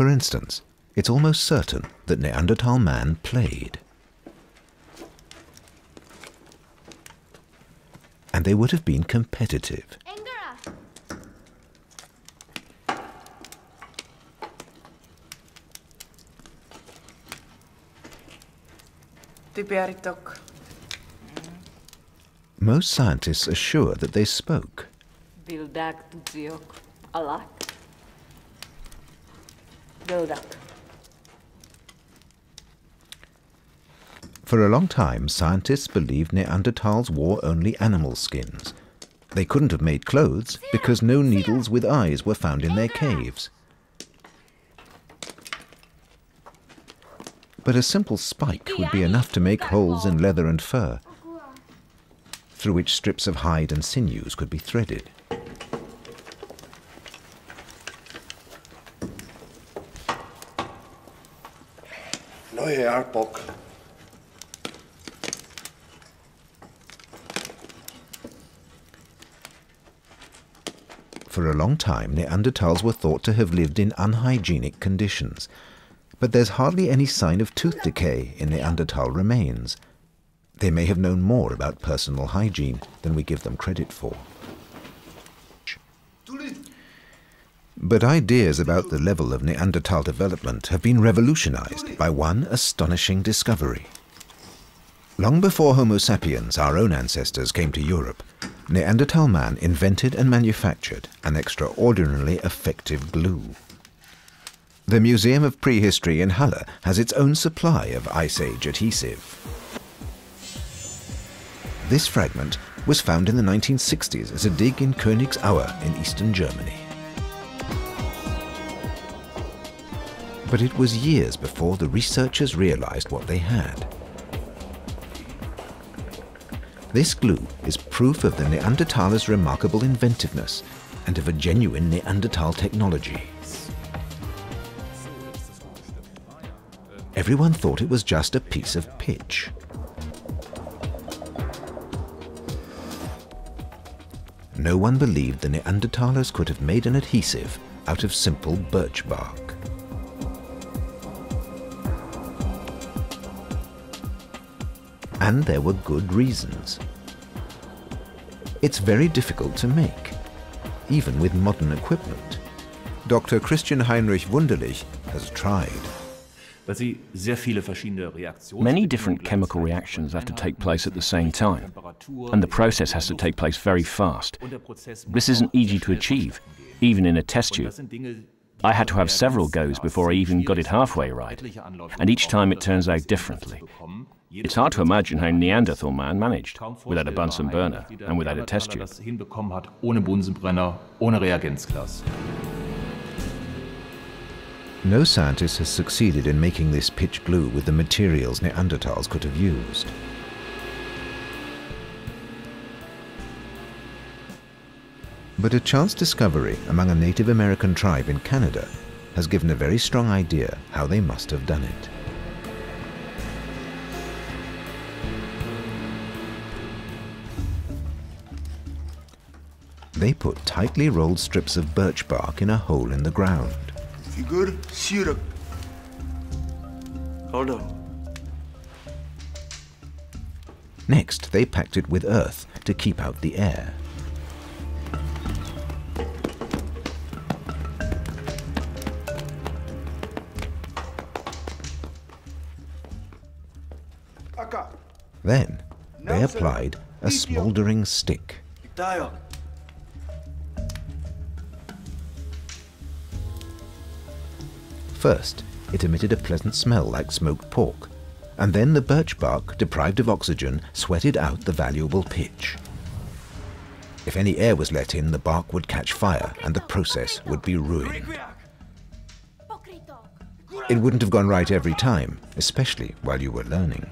For instance, it's almost certain that Neanderthal man played. And they would have been competitive. Most scientists are sure that they spoke. For a long time, scientists believed Neanderthals wore only animal skins. They couldn't have made clothes because no needles with eyes were found in their caves. But a simple spike would be enough to make holes in leather and fur, through which strips of hide and sinews could be threaded. Neue. For a long time, Neanderthals were thought to have lived in unhygienic conditions, but there's hardly any sign of tooth decay in Neanderthal remains. They may have known more about personal hygiene than we give them credit for. But ideas about the level of Neanderthal development have been revolutionized by one astonishing discovery. Long before Homo sapiens, our own ancestors, came to Europe, Neanderthal man invented and manufactured an extraordinarily effective glue. The Museum of Prehistory in Halle has its own supply of Ice Age adhesive. This fragment was found in the 1960s as a dig in Königsaue in eastern Germany. But it was years before the researchers realized what they had. This glue is proof of the Neanderthaler's remarkable inventiveness and of a genuine Neanderthal technology. Everyone thought it was just a piece of pitch. No one believed the Neanderthalers could have made an adhesive out of simple birch bark. And there were good reasons. It's very difficult to make, even with modern equipment. Dr. Christian Heinrich Wunderlich has tried. Many different chemical reactions have to take place at the same time, and the process has to take place very fast. This isn't easy to achieve, even in a test tube. I had to have several goes before I even got it halfway right, and each time it turns out differently. It's hard to imagine how Neanderthal man managed, without a Bunsen burner and without a test tube. No scientist has succeeded in making this pitch glue with the materials Neanderthals could have used. But a chance discovery among a Native American tribe in Canada has given a very strong idea how they must have done it. They put tightly rolled strips of birch bark in a hole in the ground. Figure syrup. Hold on. Next, they packed it with earth to keep out the air. Then, they applied a smouldering stick. First, it emitted a pleasant smell like smoked pork, and then the birch bark, deprived of oxygen, sweated out the valuable pitch. If any air was let in, the bark would catch fire and the process would be ruined. It wouldn't have gone right every time, especially while you were learning.